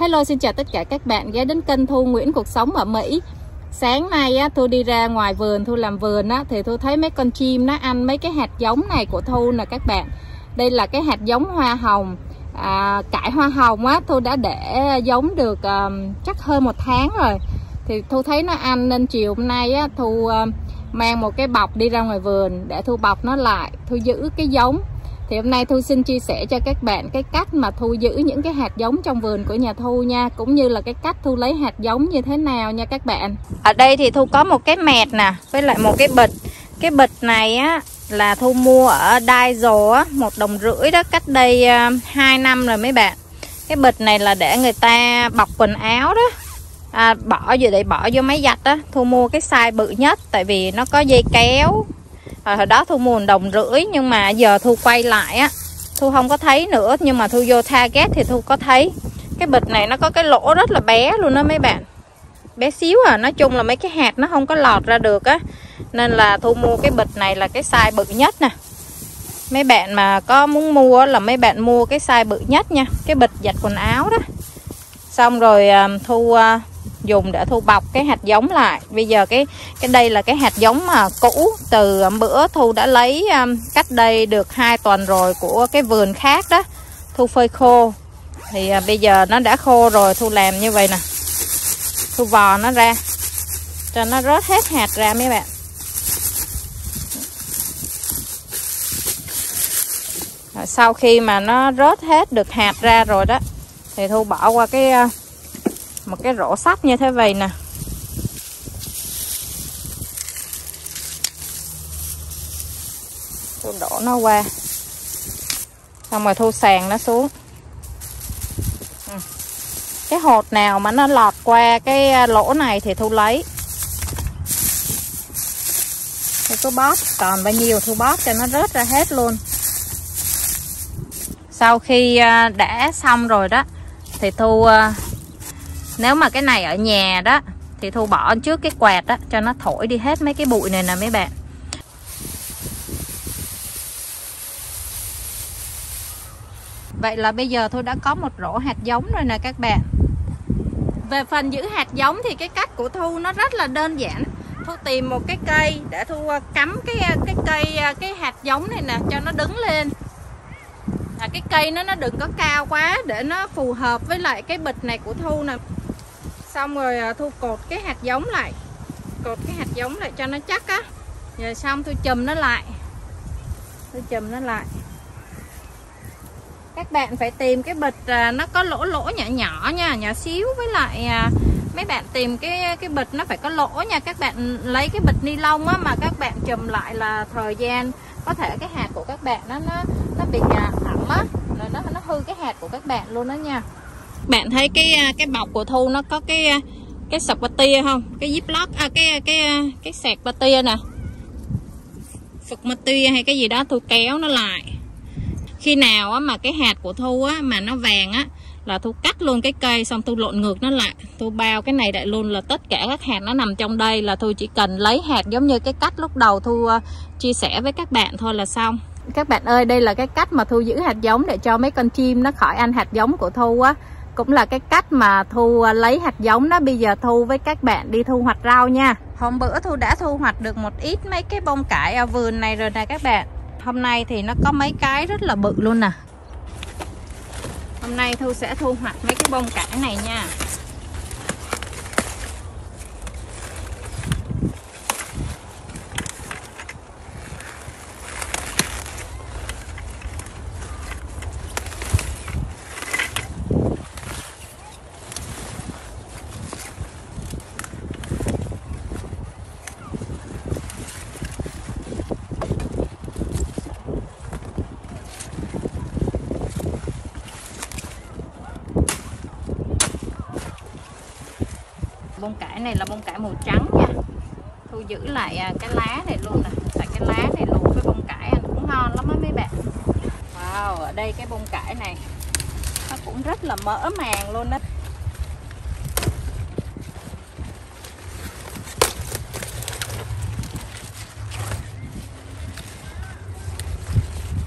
Hello xin chào tất cả các bạn ghé đến kênh Thu Nguyễn Cuộc Sống ở Mỹ. Sáng nay á, Thu đi ra ngoài vườn Thu làm vườn á, thì Thu thấy mấy con chim nó ăn mấy cái hạt giống này của Thu nè các bạn. Đây là cái hạt giống hoa hồng. À, Cải hoa hồng á, Thu đã để giống được um, chắc hơn một tháng rồi. Thì Thu thấy nó ăn nên chiều hôm nay á, Thu um, mang một cái bọc đi ra ngoài vườn để Thu bọc nó lại. Thu giữ cái giống thì hôm nay Thu xin chia sẻ cho các bạn cái cách mà Thu giữ những cái hạt giống trong vườn của nhà Thu nha Cũng như là cái cách Thu lấy hạt giống như thế nào nha các bạn. Ở đây thì Thu có một cái mẹt nè Với lại một cái bịch. Cái bịch này á là Thu mua ở Daiso á Một đồng rưỡi đó cách đây ờ, uh, 2 năm rồi mấy bạn. Cái bịch này là để người ta bọc quần áo đó. À, Bỏ vừa để bỏ vô máy giặt á Thu mua cái size bự nhất Tại vì nó có dây kéo à, hồi đó thu mua đồng rưỡi nhưng mà giờ thu quay lại á thu không có thấy nữa nhưng mà thu vô target thì thu có thấy. Cái bịch này nó có cái lỗ rất là bé luôn đó mấy bạn. Bé xíu à nói chung là mấy cái hạt nó không có lọt ra được á. Nên là thu mua cái bịch này là cái size bự nhất nè. Mấy bạn mà có muốn mua là mấy bạn mua cái size bự nhất nha cái bịch giặt quần áo đó. Xong rồi ờ, thu ờ, dùng để thu bọc cái hạt giống lại. Bây giờ cái cái đây là cái hạt giống mà cũ từ bữa thu đã lấy um, cách đây được hai tuần rồi của cái vườn khác đó thu phơi khô. Thì uh, bây giờ nó đã khô rồi thu làm như vậy nè. Thu vò nó ra cho nó rớt hết hạt ra mấy bạn. Sau khi mà nó rớt hết được hạt ra rồi đó thì thu bỏ qua cái uh, một cái rổ sắt như thế này nè. Tôi đổ nó qua. Xong rồi thu sàn nó xuống. Ừ. Cái hột nào mà nó lọt qua cái à, lỗ này thì thu lấy. Thì tôi bóp còn bao nhiêu thu bóp cho nó rớt ra hết luôn. Sau khi à, đã xong rồi đó, thì thu à, nếu mà cái này ở nhà đó, thì thu bỏ trước cái quạt đó, cho nó thổi đi hết mấy cái bụi này nè mấy bạn. Vậy là bây giờ tôi đã có một rổ hạt giống rồi nè các bạn. Về phần giữ hạt giống thì cái cách của Thu nó rất là đơn giản. Thu tìm một cái cây để Thu à, cắm cái à, cái cây à, cái hạt giống này nè, cho nó đứng lên. Là Cái cây nó nó đừng có cao quá để nó phù hợp với lại cái bịch này của Thu nè xong rồi à, thu cột cái hạt giống lại. Cột cái hạt giống lại cho nó chắc á. Rồi xong tôi chùm nó lại. Tôi chùm nó lại. Các bạn phải tìm cái bịch à, nó có lỗ lỗ nhỏ nhỏ nha, nhỏ xíu. Với lại à, mấy bạn tìm cái cái bịch nó phải có lỗ nha. Các bạn lấy cái bịch ni lông á mà các bạn chùm lại là thời gian có thể cái hạt của các bạn nó nó nó bị ẩm á. Rồi nó nó hư cái hạt của các bạn luôn đó nha bạn thấy cái à, cái bọc của thu nó có cái à, cái sọc ba tia không? Cái ziplock à cái à, cái cái sạc ba tia nè. Phục ba tia hay cái gì đó thu kéo nó lại. Khi nào á, mà cái hạt của thu á, mà nó vàng á là thu cắt luôn cái cây xong thu lộn ngược nó lại. Thu bao cái này lại luôn là tất cả các hạt nó nằm trong đây là thu chỉ cần lấy hạt giống như cái cách lúc đầu thu uh, chia sẻ với các bạn thôi là xong. Các bạn ơi đây là cái cách mà thu giữ hạt giống để cho mấy con chim nó khỏi ăn hạt giống của thu á cũng là cái cách mà Thu à, lấy hạt giống đó. Bây giờ Thu với các bạn đi thu hoạch rau nha. Hôm bữa Thu đã thu hoạch được một ít mấy cái bông cải ở vườn này rồi nè các bạn. Hôm nay thì nó có mấy cái rất là bự luôn nè. Hôm nay Thu sẽ thu hoạch mấy cái bông cải này nha bông cải này là bông cải màu trắng nha. Thu giữ lại à, cái lá này luôn nè. Tại cái lá này luộc với bông cải ăn cũng ngon lắm á mấy bạn. Wow, ở đây cái bông cải này, nó cũng rất là mỡ màng luôn đó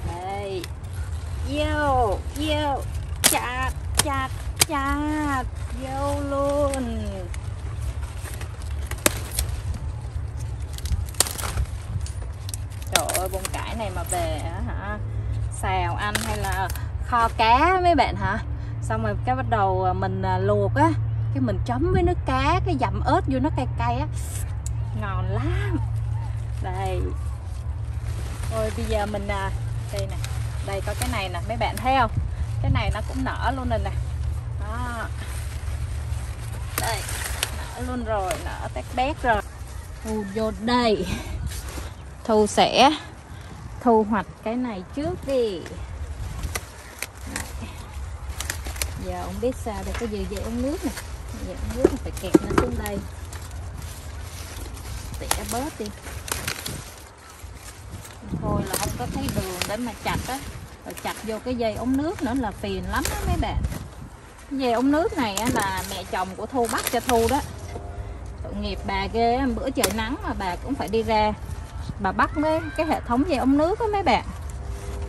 đây. Vô trời ơi bông cải này mà về hả? Xào ăn hay là kho cá mấy bạn hả? Xong rồi cái bắt đầu à, mình à, luộc á. Cái mình chấm với nước cá cái dặm ớt vô nó cay cay á. Ngon lắm. Đây. Thôi bây giờ mình à, đây nè. Đây có cái này nè mấy bạn thấy không? Cái này nó cũng nở luôn rồi nè. Đó. Đây nở luôn rồi nở tét bét rồi. Ồ, vô đây thu sẽ thu hoạch cái này trước đi. Đấy. giờ ông biết sao để có gì dây ống nước nè vậy ống nước phải kẹp nó xuống đây. Tỉa bớt đi. Thôi là không có thấy đường để mà chặt á. Rồi chặt vô cái dây ống nước nữa là phiền lắm đó mấy bạn. Cái dây ống nước này là mẹ chồng của thu bắt cho thu đó. Tội nghiệp bà ghê bữa trời nắng mà bà cũng phải đi ra bà bắt với cái hệ thống dây ống nước á mấy bạn.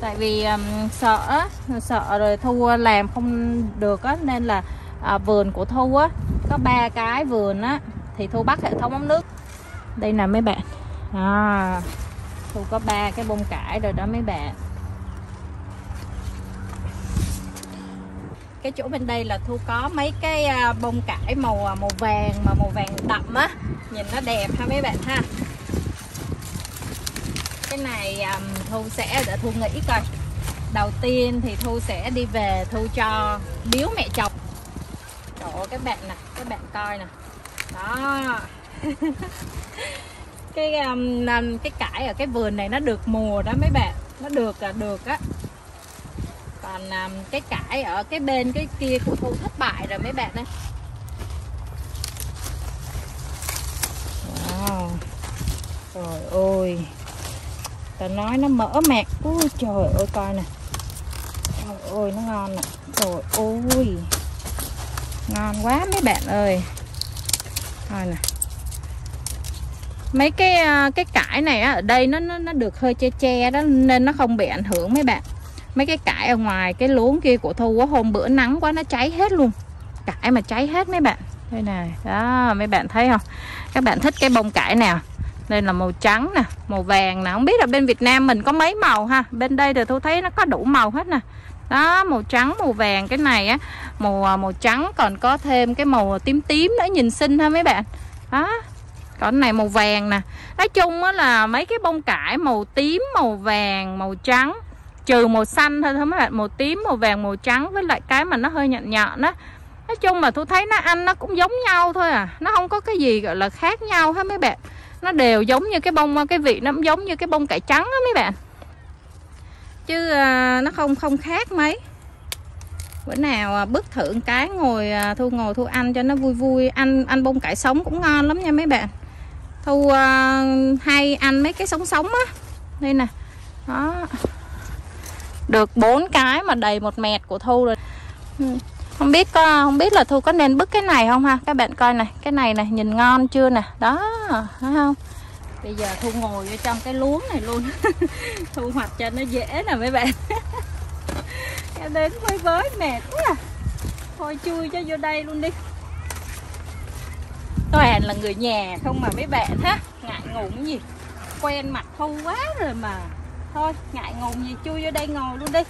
Tại vì um, sợ sợ rồi thu làm không được á nên là à, vườn của thu á có ba cái vườn á thì thu bắt hệ thống ống nước. Đây nè mấy bạn. À, thu có ba cái bông cải rồi đó mấy bạn. Cái chỗ bên đây là thu có mấy cái à, bông cải màu à, màu vàng mà màu vàng đậm á. Nhìn nó đẹp ha mấy bạn ha cái này um, thu sẽ để thu nghĩ coi. Đầu tiên thì thu sẽ đi về thu cho biếu mẹ chồng. Chỗ các bạn nè các bạn coi nè. Đó. Cái um, um, cái cải ở cái vườn này nó được mùa đó mấy bạn. Nó được là được á. Còn um, cái cải ở cái bên cái kia của thu thất bại rồi mấy bạn ơi. Wow. trời ơi tao nói nó mỡ mẹt ui, trời ơi, coi nè. Trời ơi, nó ngon nè. Trời ơi. Ngon quá mấy bạn ơi. Coi nè. Mấy cái à, cái cải này ở đây nó nó nó được hơi che che đó, nên nó không bị ảnh hưởng mấy bạn. Mấy cái cải ở ngoài, cái luống kia của thu quá hôm bữa nắng quá, nó cháy hết luôn. Cải mà cháy hết mấy bạn. Đây này đó, mấy bạn thấy không? Các bạn thích cái bông cải nào? Đây là màu trắng nè, màu vàng nè. Không biết là bên Việt Nam mình có mấy màu ha? Bên đây thì tôi thấy nó có đủ màu hết nè. Đó, màu trắng, màu vàng, cái này á. Màu à, màu trắng, còn có thêm cái màu tím tím nữa, nhìn xinh ha mấy bạn. Đó, còn này màu vàng nè. Nói chung á là mấy cái bông cải, màu tím, màu vàng, màu trắng. Trừ màu xanh thôi thôi mấy bạn. Màu tím, màu vàng, màu trắng với lại cái mà nó hơi nhọn nhọn đó nói chung mà tôi thấy nó ăn nó cũng giống nhau thôi à. Nó không có cái gì, gọi là, khác nhau hết mấy bạn nó đều giống như cái bông cái vị nó cũng giống như cái bông cải trắng á mấy bạn. Chứ à, nó không không khác mấy. Bữa nào bứt bức thử cái ngồi à, thu ngồi thu ăn cho nó vui vui. Ăn ăn bông cải sống cũng ngon lắm nha mấy bạn. Thu à, hay ăn mấy cái sống sống á. Đây nè. Đó. Được bốn cái mà đầy một mẹt của thu rồi. Ừ không biết có không biết là thu có nên bứt cái này không ha? Các bạn coi này, cái này này nhìn ngon chưa nè? Đó, thấy không? Bây giờ thu ngồi ở trong cái luống này luôn. Thu hoạch cho nó dễ nè mấy bạn. Em đến với với mệt quá à. thôi chui cho vô đây luôn đi. Toàn là người nhà không mà mấy bạn ha. Ngại ngùng gì? Quen mặt thu quá rồi mà. Thôi, ngại ngùng gì, chui vô đây ngồi luôn đi.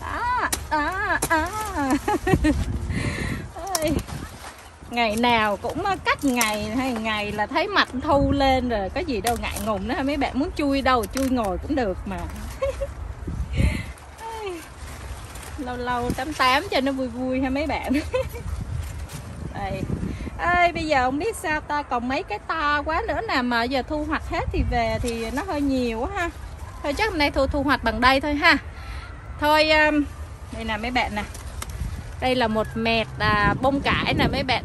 Đó đó à ngày nào cũng cách ngày hay ngày là thấy mặt thu lên rồi có gì đâu ngại ngùng nữa mấy bạn muốn chui đâu chui ngồi cũng được mà. Lâu lâu tám tám cho nó vui vui ha mấy bạn. Đây. Ơi bây giờ không biết sao ta còn mấy cái to quá nữa nè mà giờ thu hoạch hết thì về thì nó hơi nhiều quá ha. Thôi chắc hôm nay thu thu hoạch bằng đây thôi ha. Thôi um, đây nè mấy bạn nè đây là một mẹt à, bông cải nè mấy bạn.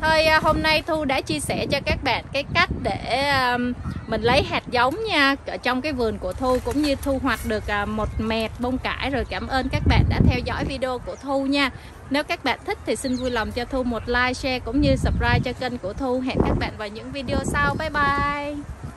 Thôi à, hôm nay thu đã chia sẻ cho các bạn cái cách để à, mình lấy hạt giống nha. Ở trong cái vườn của thu cũng như thu hoạch được à, một mẹt bông cải. Rồi cảm ơn các bạn đã theo dõi video của thu nha. Nếu các bạn thích thì xin vui lòng cho thu một like share cũng như subscribe cho kênh của thu. Hẹn các bạn vào những video sau. Bye bye!